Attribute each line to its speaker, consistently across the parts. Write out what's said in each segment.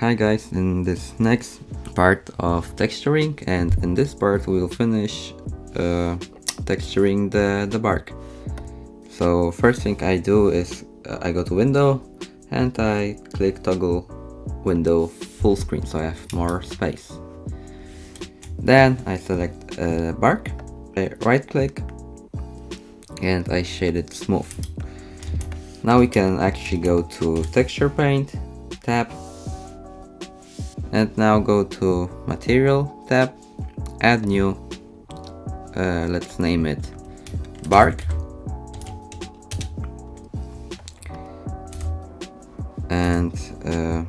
Speaker 1: Hi guys, in this next part of texturing and in this part we'll finish uh, texturing the, the bark. So first thing I do is uh, I go to window and I click toggle window full screen so I have more space. Then I select uh, bark, I right click and I shade it smooth. Now we can actually go to texture paint tab and now go to material tab add new uh, let's name it bark. And uh,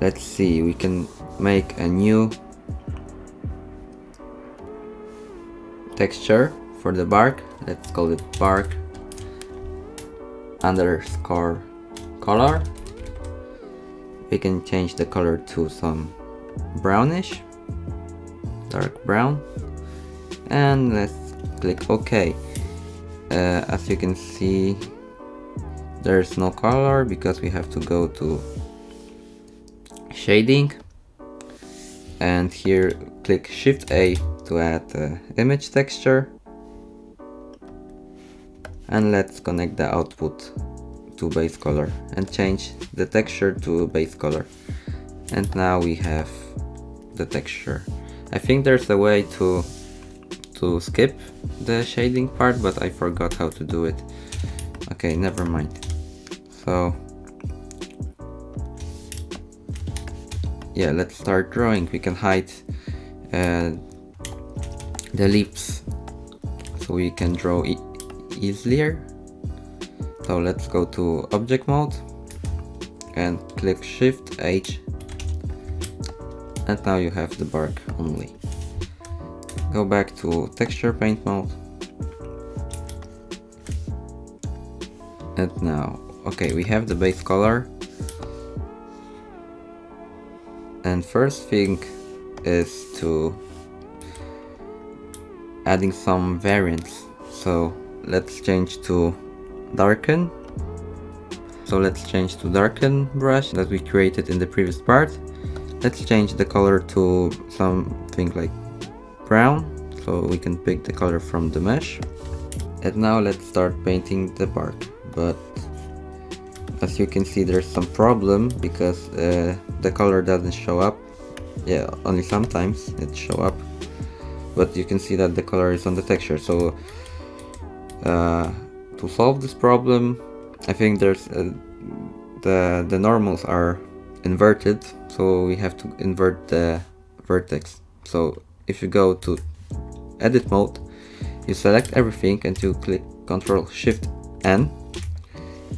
Speaker 1: let's see we can make a new texture for the bark. Let's call it bark underscore color we can change the color to some brownish dark brown. And let's click OK. Uh, as you can see there's no color because we have to go to shading. And here click shift A to add the image texture. And let's connect the output to base color and change the texture to base color. And now we have the texture. I think there's a way to to skip the shading part but I forgot how to do it. Okay never mind. So yeah let's start drawing. We can hide uh, the lips so we can draw e easier so let's go to object mode and click shift H. And now you have the bark only. Go back to texture paint mode. And now okay we have the base color. And first thing is to adding some variants. So let's change to darken. So let's change to darken brush that we created in the previous part. Let's change the color to something like brown so we can pick the color from the mesh. And now let's start painting the bark but as you can see there's some problem because uh, the color doesn't show up. Yeah only sometimes it show up but you can see that the color is on the texture so uh, to solve this problem. I think there's a, the the normals are inverted so we have to invert the vertex. So if you go to edit mode you select everything and you click ctrl shift n.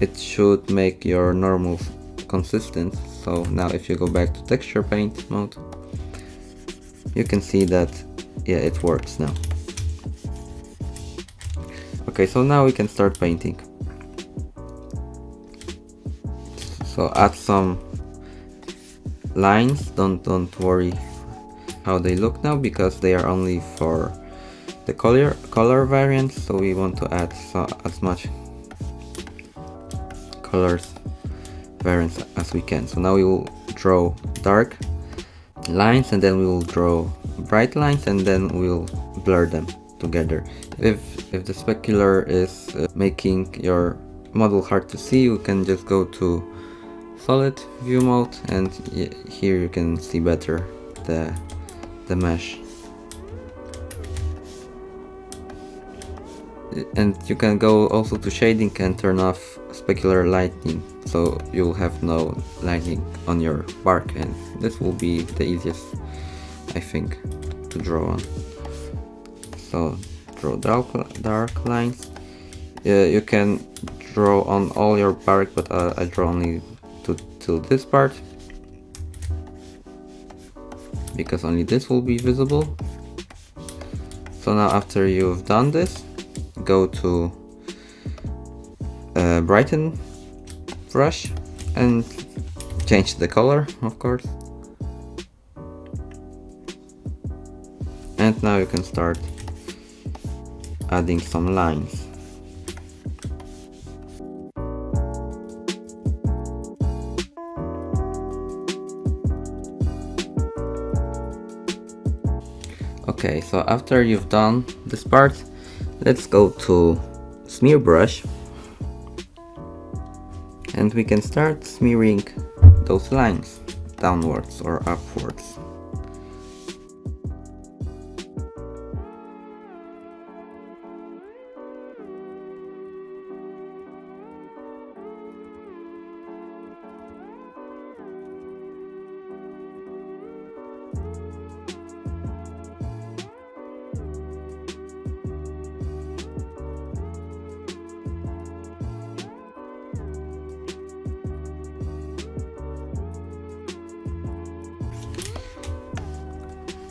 Speaker 1: It should make your normals consistent. So now if you go back to texture paint mode you can see that yeah it works now okay so now we can start painting. So add some lines. Don't don't worry how they look now because they are only for the color color variants so we want to add so, as much colors variants as we can. So now we will draw dark lines and then we will draw bright lines and then we'll blur them together. If if the specular is uh, making your model hard to see you can just go to solid view mode and here you can see better the the mesh. And you can go also to shading and turn off specular lighting so you'll have no lighting on your bark and this will be the easiest I think to draw on. So draw dark, dark lines. Uh, you can draw on all your bark but uh, I draw only to, to this part. Because only this will be visible. So now after you've done this go to uh, brighten brush and change the color of course. And now you can start adding some lines. Okay, so after you've done this part, let's go to smear brush and we can start smearing those lines downwards or upwards.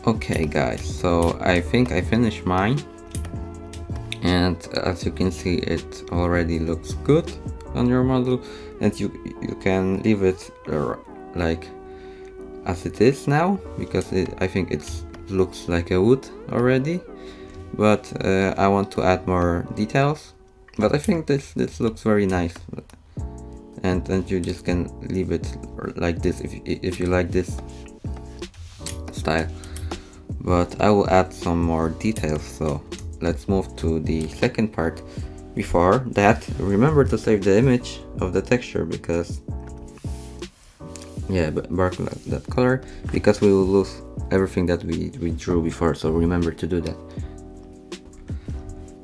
Speaker 1: Okay guys, so I think I finished mine. And as you can see it already looks good on your model. And you you can leave it uh, like as it is now because it, I think it looks like a wood already. But uh, I want to add more details. But I think this this looks very nice. And and you just can leave it like this if, if you like this style but I will add some more details so let's move to the second part. Before that remember to save the image of the texture because yeah bark that color because we will lose everything that we, we drew before so remember to do that.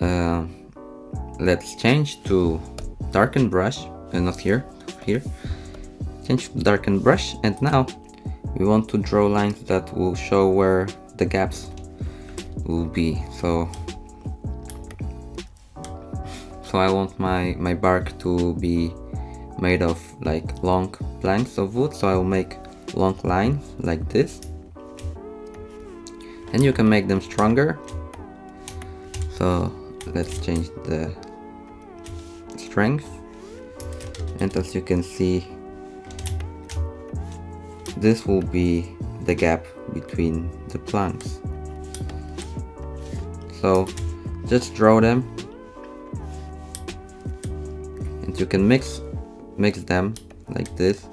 Speaker 1: Uh, let's change to darken brush and uh, not here here. Change to darken brush and now we want to draw lines that will show where the gaps will be. So so I want my my bark to be made of like long planks of wood. So I will make long lines like this. And you can make them stronger. So let's change the strength. And as you can see this will be the gap between the planks. So just draw them. And you can mix mix them like this.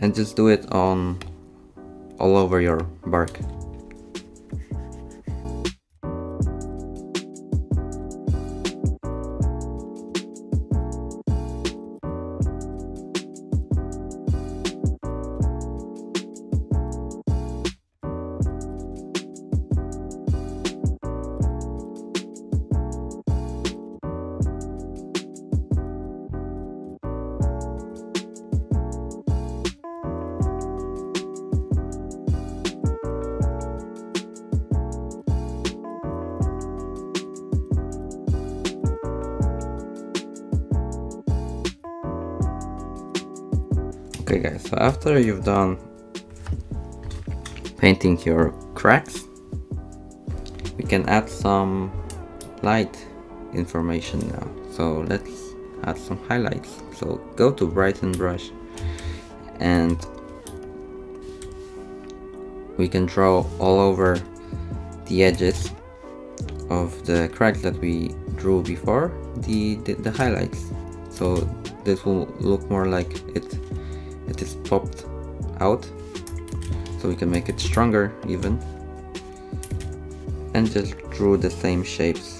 Speaker 1: And just do it on all over your bark Okay guys, so after you've done painting your cracks, we can add some light information now. So let's add some highlights. So go to brighten brush and we can draw all over the edges of the cracks that we drew before the, the, the highlights so this will look more like it it is popped out so we can make it stronger even. And just draw the same shapes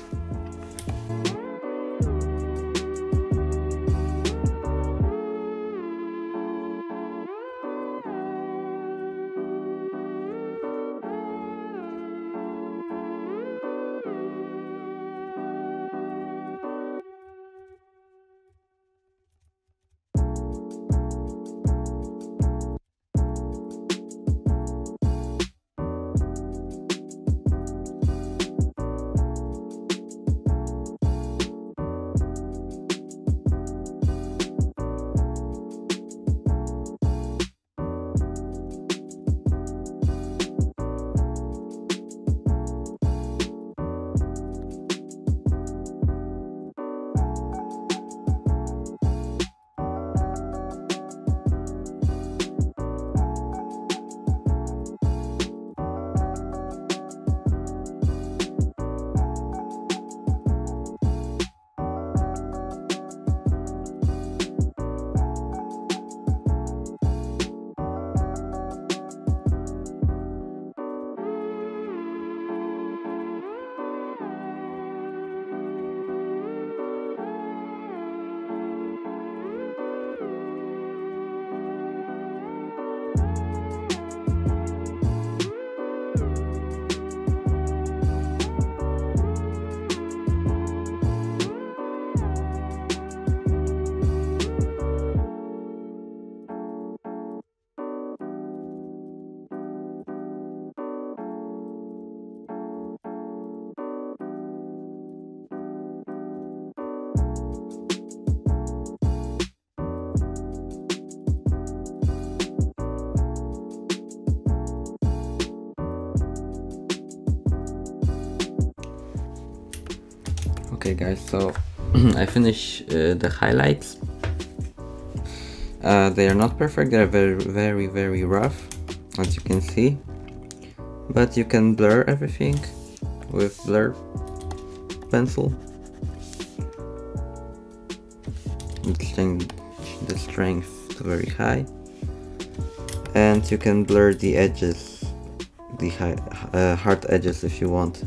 Speaker 1: guys, so I finish uh, the highlights. Uh, they are not perfect, they're very very very rough, as you can see. But you can blur everything with blur pencil. Let's change the strength to very high. And you can blur the edges, the high, uh, hard edges if you want.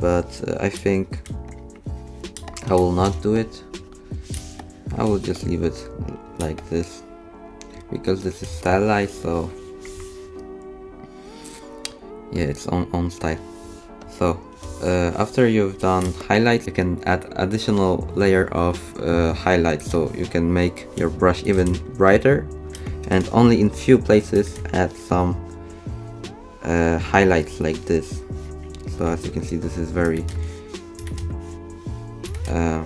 Speaker 1: But uh, I think I will not do it. I will just leave it like this. Because this is stylized so yeah it's on, on style. So uh, after you've done highlights you can add additional layer of uh, so you can make your brush even brighter. And only in few places add some uh, highlights like this. So as you can see this is very uh,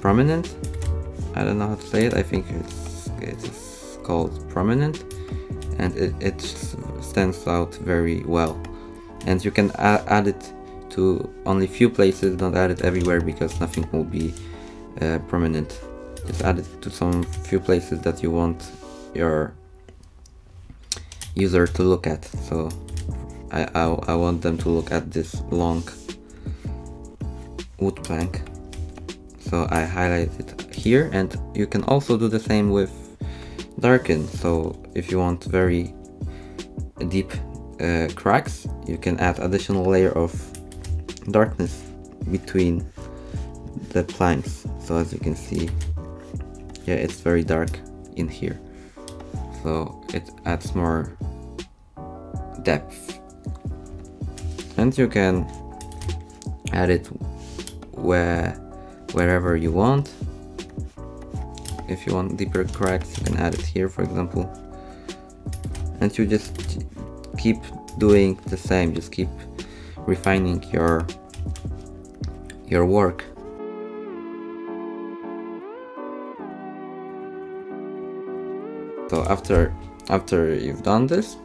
Speaker 1: prominent. I don't know how to say it. I think it's it's called prominent and it, it stands out very well. And you can add, it to only few places don't add it everywhere because nothing will be uh, prominent. Just add it to some few places that you want your user to look at. So I, I, I want them to look at this long wood plank. So I highlight it here and you can also do the same with darken. So if you want very deep uh, cracks you can add additional layer of darkness between the planks. So as you can see yeah it's very dark in here. So it adds more depth. And you can add it where wherever you want. If you want deeper cracks you can add it here for example. And you just keep doing the same. Just keep refining your your work. So after after you've done this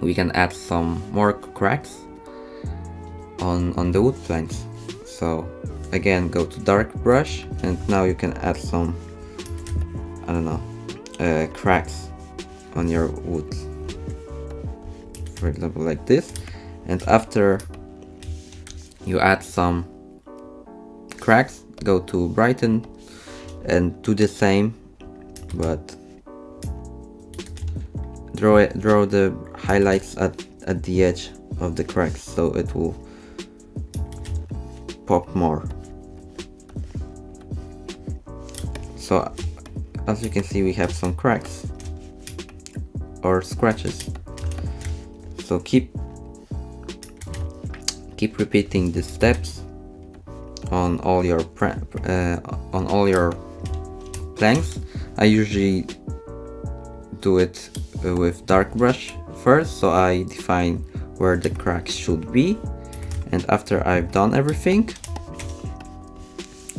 Speaker 1: we can add some more cracks on on the wood planks so again go to dark brush and now you can add some I don't know uh, cracks on your wood. For example like this. And after you add some cracks go to brighten and do the same but draw it draw the highlights at at the edge of the cracks so it will pop more. So as you can see we have some cracks or scratches. So keep keep repeating the steps on all your uh, on all your planks. I usually do it with dark brush first so I define where the cracks should be and after I've done everything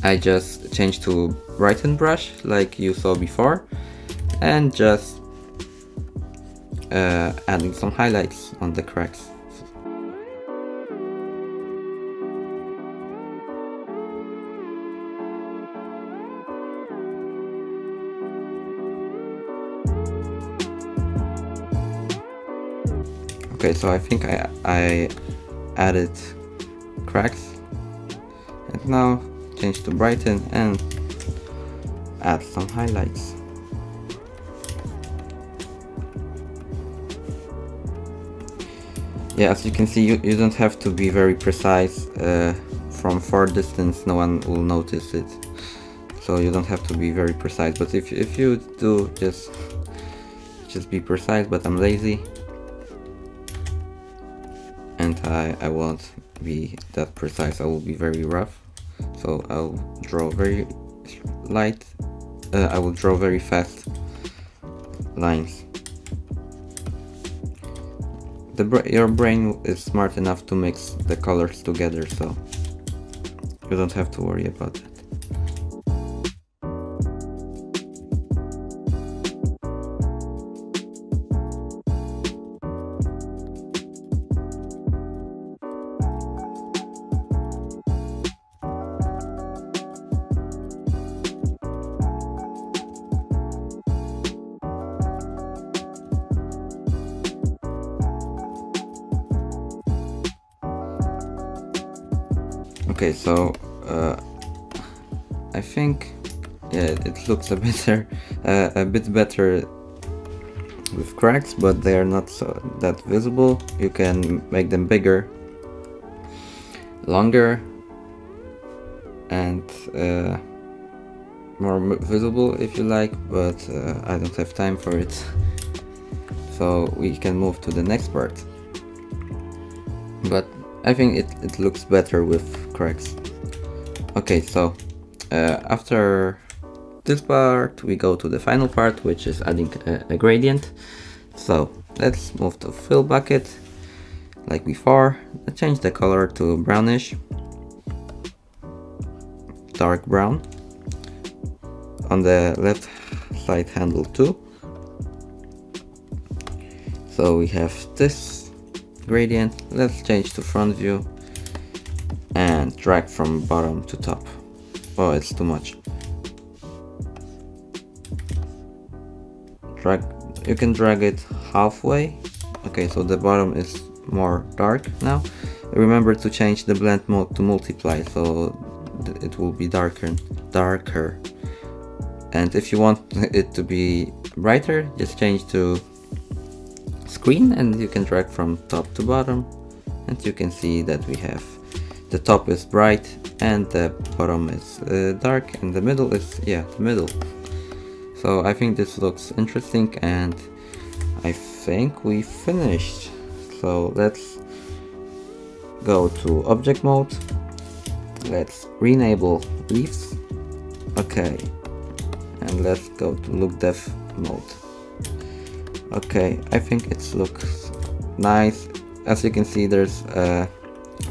Speaker 1: I just change to brighten brush like you saw before and just uh, adding some highlights on the cracks. Okay, so I think I, I added cracks and now change to brighten and add some highlights. Yeah, as you can see, you, you don't have to be very precise. Uh, from far distance, no one will notice it. So you don't have to be very precise. But if, if you do, just, just be precise, but I'm lazy. And I, I won't be that precise, I will be very rough. So I'll draw very light, uh, I will draw very fast lines. The your brain is smart enough to mix the colors together, so you don't have to worry about that. Okay, so uh, I think yeah, it looks a better, uh, a bit better with cracks, but they are not so that visible. You can make them bigger, longer, and uh, more visible if you like, but uh, I don't have time for it. So we can move to the next part. But I think it, it looks better with cracks. Okay, so uh, after this part we go to the final part which is adding a, a gradient. So let's move to fill bucket. Like before change the color to brownish. Dark brown. On the left side handle too. So we have this gradient. Let's change to front view and drag from bottom to top. Oh it's too much. Drag you can drag it halfway. Okay so the bottom is more dark now. Remember to change the blend mode to multiply so it will be darker darker. And if you want it to be brighter just change to screen and you can drag from top to bottom. And you can see that we have the top is bright and the bottom is uh, dark and the middle is yeah the middle so I think this looks interesting and I think we finished. So let's go to object mode. Let's re-enable leaves. Okay. And let's go to LookDev mode. Okay, I think it looks nice. As you can see, there's a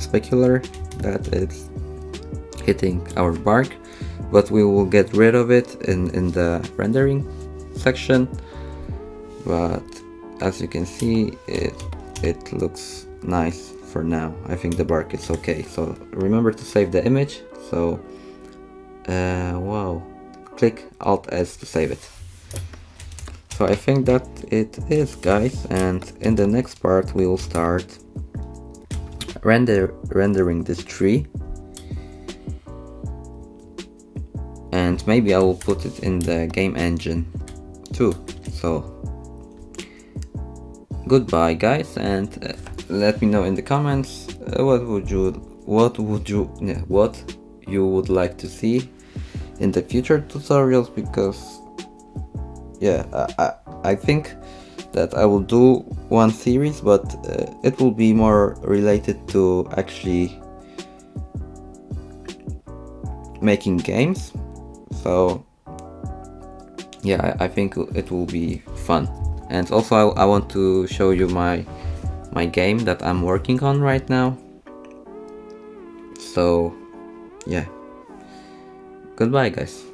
Speaker 1: specular that is hitting our bark but we will get rid of it in, in the rendering section. But as you can see it it looks nice for now. I think the bark is okay. So remember to save the image. So uh, wow. Click alt s to save it. So I think that it is guys. And in the next part we will start render rendering this tree. And maybe I will put it in the game engine too. So goodbye guys and uh, let me know in the comments uh, what would you what would you what you would like to see in the future tutorials because yeah I, I think that I will do one series but uh, it will be more related to actually making games. So yeah I, think it will be fun. And also I, I want to show you my my game that I'm working on right now. So yeah. Goodbye guys